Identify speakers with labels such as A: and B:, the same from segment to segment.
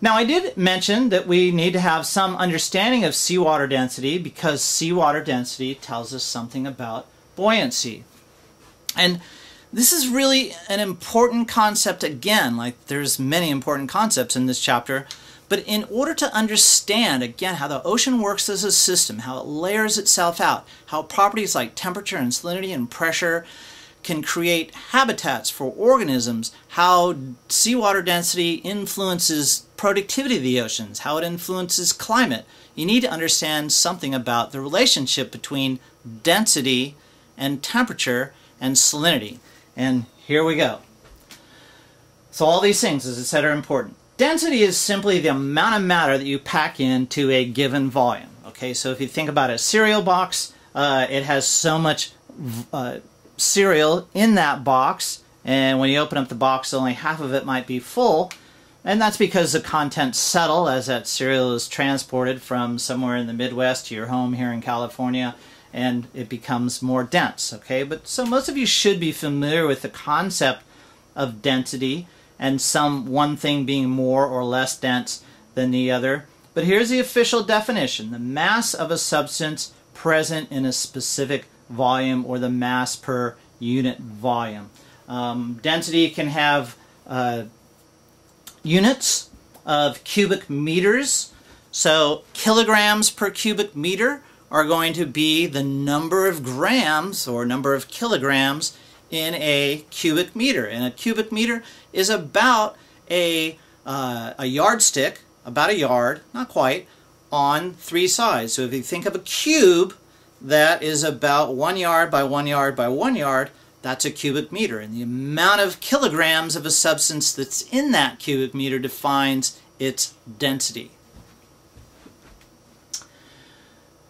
A: Now I did mention that we need to have some understanding of seawater density because seawater density tells us something about buoyancy. And this is really an important concept again, like there's many important concepts in this chapter, but in order to understand, again, how the ocean works as a system, how it layers itself out, how properties like temperature and salinity and pressure can create habitats for organisms, how seawater density influences productivity of the oceans, how it influences climate. You need to understand something about the relationship between density and temperature and salinity. And here we go. So all these things, as I said, are important. Density is simply the amount of matter that you pack into a given volume. Okay, so if you think about a cereal box, uh, it has so much uh, cereal in that box, and when you open up the box, only half of it might be full, and that's because the contents settle as that cereal is transported from somewhere in the Midwest to your home here in California, and it becomes more dense. Okay, but so most of you should be familiar with the concept of density and some one thing being more or less dense than the other. But here's the official definition the mass of a substance present in a specific volume or the mass per unit volume. Um, density can have uh, units of cubic meters. So kilograms per cubic meter are going to be the number of grams or number of kilograms in a cubic meter. And a cubic meter is about a, uh, a yardstick, about a yard, not quite, on three sides. So if you think of a cube that is about one yard by one yard by one yard, that's a cubic meter. And the amount of kilograms of a substance that's in that cubic meter defines its density.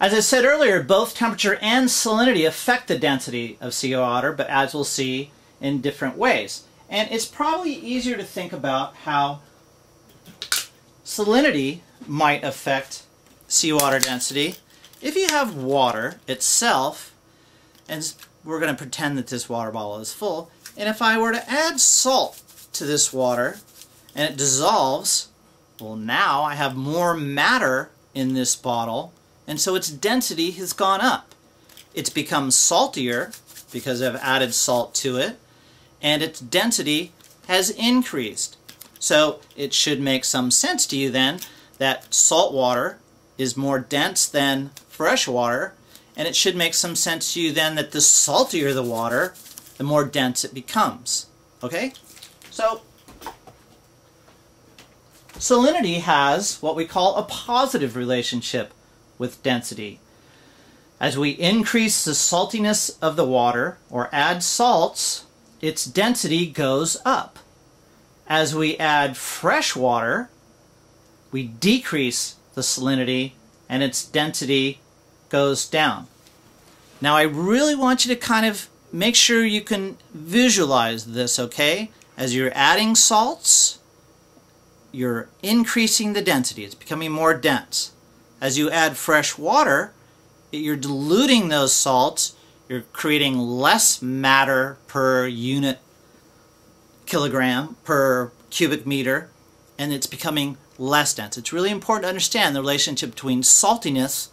A: As I said earlier, both temperature and salinity affect the density of seawater, but as we'll see, in different ways. And it's probably easier to think about how salinity might affect seawater density if you have water itself, and we're going to pretend that this water bottle is full, and if I were to add salt to this water and it dissolves, well now I have more matter in this bottle and so its density has gone up. It's become saltier because I've added salt to it and its density has increased. So it should make some sense to you then that salt water is more dense than fresh water, and it should make some sense to you then that the saltier the water, the more dense it becomes. Okay? So, salinity has what we call a positive relationship with density. As we increase the saltiness of the water or add salts, its density goes up. As we add fresh water, we decrease the salinity and its density goes down. Now I really want you to kind of make sure you can visualize this, okay? As you're adding salts, you're increasing the density. It's becoming more dense. As you add fresh water, you're diluting those salts. You're creating less matter per unit kilogram, per cubic meter, and it's becoming less dense. It's really important to understand the relationship between saltiness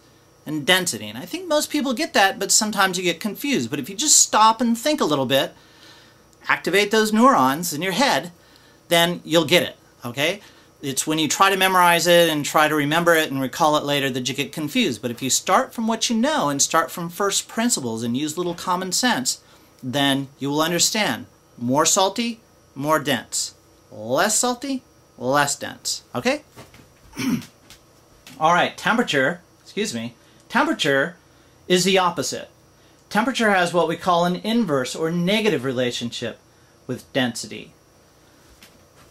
A: and density. And I think most people get that, but sometimes you get confused. But if you just stop and think a little bit, activate those neurons in your head, then you'll get it, okay? It's when you try to memorize it and try to remember it and recall it later that you get confused. But if you start from what you know and start from first principles and use little common sense, then you will understand. More salty, more dense. Less salty, less dense. Okay? All right, temperature, excuse me, Temperature is the opposite. Temperature has what we call an inverse or negative relationship with density.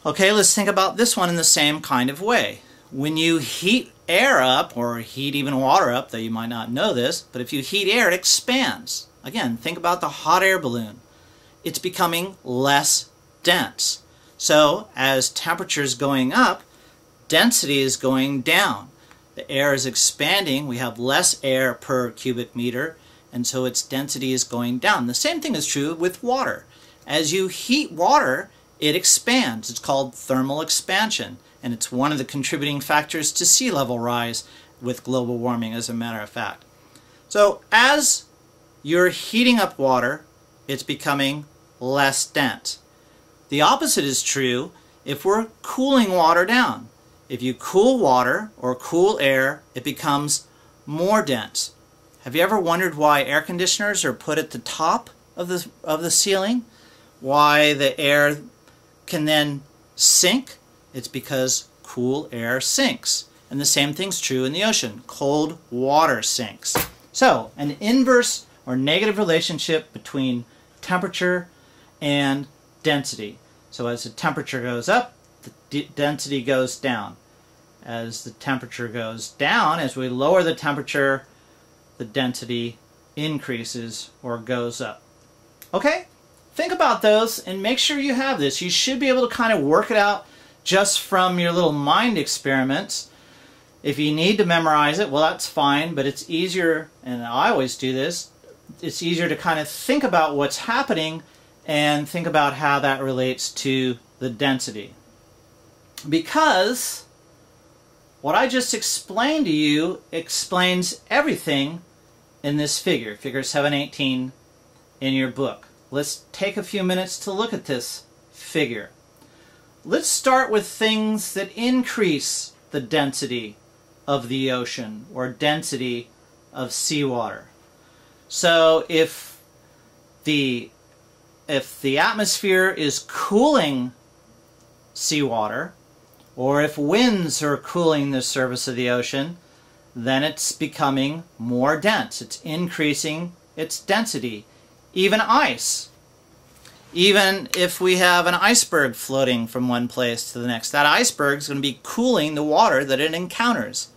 A: Okay, let's think about this one in the same kind of way. When you heat air up, or heat even water up, though you might not know this, but if you heat air, it expands. Again, think about the hot air balloon. It's becoming less dense. So, as temperature is going up, density is going down the air is expanding, we have less air per cubic meter, and so its density is going down. The same thing is true with water. As you heat water, it expands. It's called thermal expansion. and it's one of the contributing factors to sea level rise with global warming as a matter of fact. So as you're heating up water, it's becoming less dense. The opposite is true if we're cooling water down. If you cool water or cool air, it becomes more dense. Have you ever wondered why air conditioners are put at the top of the, of the ceiling? Why the air can then sink? It's because cool air sinks. And the same thing's true in the ocean. Cold water sinks. So, an inverse or negative relationship between temperature and density. So as the temperature goes up, the density goes down. As the temperature goes down, as we lower the temperature, the density increases or goes up. Okay? Think about those and make sure you have this. You should be able to kind of work it out just from your little mind experiments. If you need to memorize it, well, that's fine, but it's easier, and I always do this, it's easier to kind of think about what's happening and think about how that relates to the density. Because what I just explained to you explains everything in this figure, figure 718 in your book. Let's take a few minutes to look at this figure. Let's start with things that increase the density of the ocean or density of seawater. So if the if the atmosphere is cooling seawater, or if winds are cooling the surface of the ocean, then it's becoming more dense. It's increasing its density. Even ice even if we have an iceberg floating from one place to the next. That iceberg is going to be cooling the water that it encounters.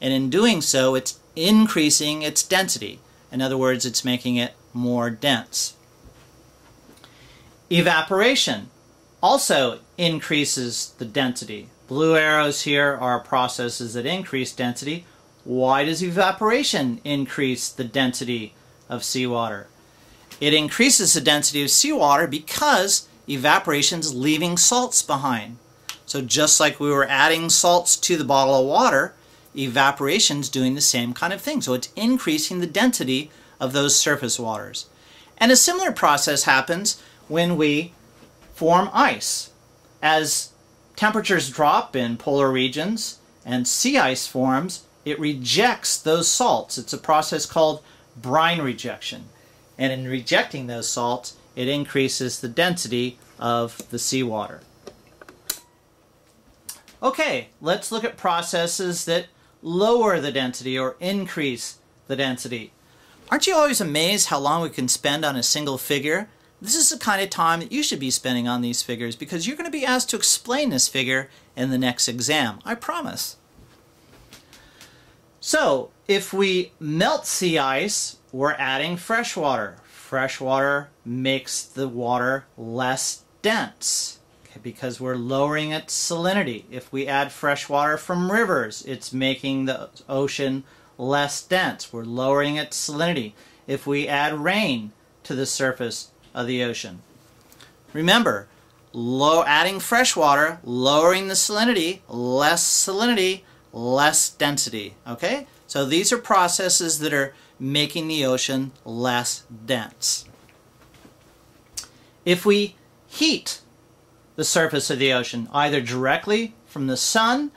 A: And in doing so, it's increasing its density. In other words, it's making it more dense. Evaporation also increases the density. Blue arrows here are processes that increase density. Why does evaporation increase the density of seawater? It increases the density of seawater because evaporation is leaving salts behind. So just like we were adding salts to the bottle of water, evaporation is doing the same kind of thing. So it's increasing the density of those surface waters. And a similar process happens when we form ice. As temperatures drop in polar regions and sea ice forms, it rejects those salts. It's a process called brine rejection. And in rejecting those salts, it increases the density of the seawater. Okay, let's look at processes that lower the density or increase the density. Aren't you always amazed how long we can spend on a single figure? This is the kind of time that you should be spending on these figures because you're going to be asked to explain this figure in the next exam. I promise. So, if we melt sea ice, we're adding fresh water. Fresh water makes the water less dense because we're lowering its salinity. If we add fresh water from rivers, it's making the ocean less dense. We're lowering its salinity. If we add rain to the surface of the ocean. Remember, low, adding fresh water, lowering the salinity, less salinity, less density. Okay? So these are processes that are making the ocean less dense. If we heat the surface of the ocean, either directly from the sun,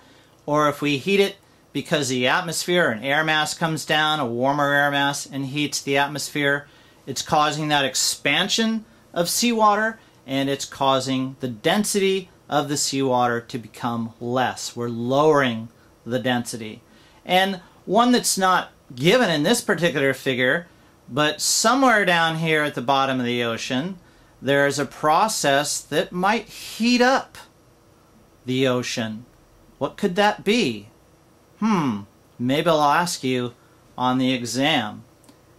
A: or if we heat it because the atmosphere, an air mass comes down, a warmer air mass, and heats the atmosphere, it's causing that expansion of seawater, and it's causing the density of the seawater to become less. We're lowering the density. And one that's not given in this particular figure, but somewhere down here at the bottom of the ocean, there is a process that might heat up the ocean. What could that be? Hmm, maybe I'll ask you on the exam.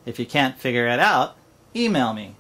A: If you can't figure it out, email me.